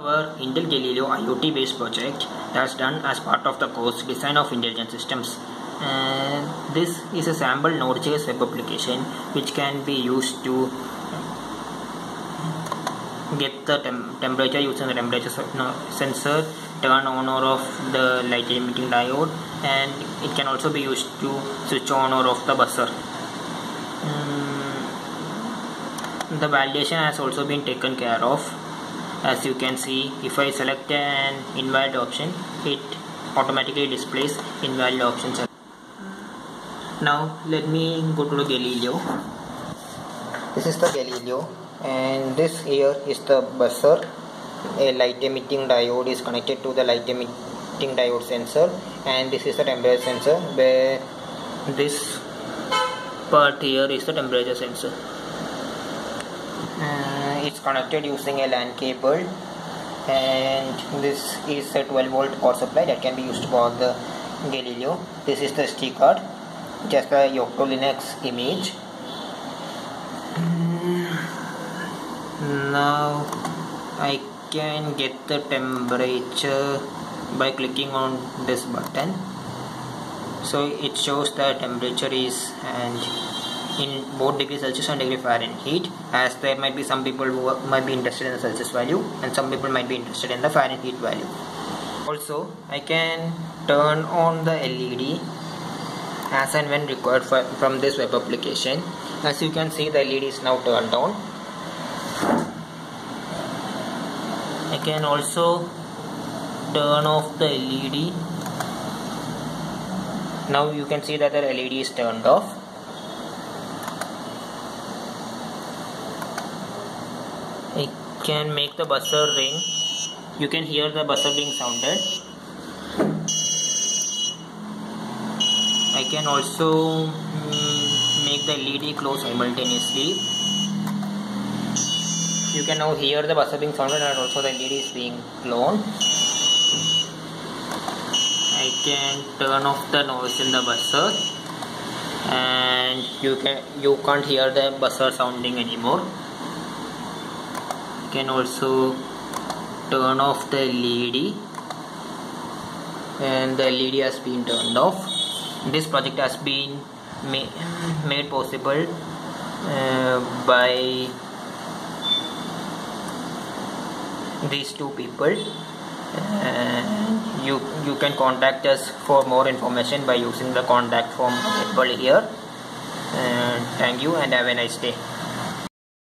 Our Intel Galileo IoT based project that's done as part of the course Design of Intelligent Systems. This is a sample Node.js web application which can be used to get the tem temperature using the temperature sensor, turn on or off the light emitting diode, and it can also be used to switch on or off the buzzer. Um, the validation has also been taken care of as you can see if I select an invalid option it automatically displays invalid options. Now let me go to the Galileo. This is the Galileo and this here is the buzzer. A light emitting diode is connected to the light emitting diode sensor and this is the temperature sensor where this part here is the temperature sensor. Uh, it's connected using a LAN cable. And this is a 12 volt power supply that can be used for the Galileo. This is the SD card just a Yocto Linux image mm, now I can get the temperature by clicking on this button. So it shows the temperature is and in both degree Celsius and degree Fahrenheit as there might be some people who might be interested in the Celsius value and some people might be interested in the Fahrenheit value. Also I can turn on the LED as and when required for, from this web application. As you can see the LED is now turned on. I can also turn off the LED now you can see that the LED is turned off I can make the buzzer ring. You can hear the buzzer being sounded. I can also mm, make the LED close simultaneously. You can now hear the buzzer being sounded and also the LED is being blown. I can turn off the noise in the buzzer and you can you can't hear the buzzer sounding anymore can also turn off the LED and the LED has been turned off. This project has been ma made possible uh, by these two people. And you you can contact us for more information by using the contact form available here. Uh, thank you and have a nice day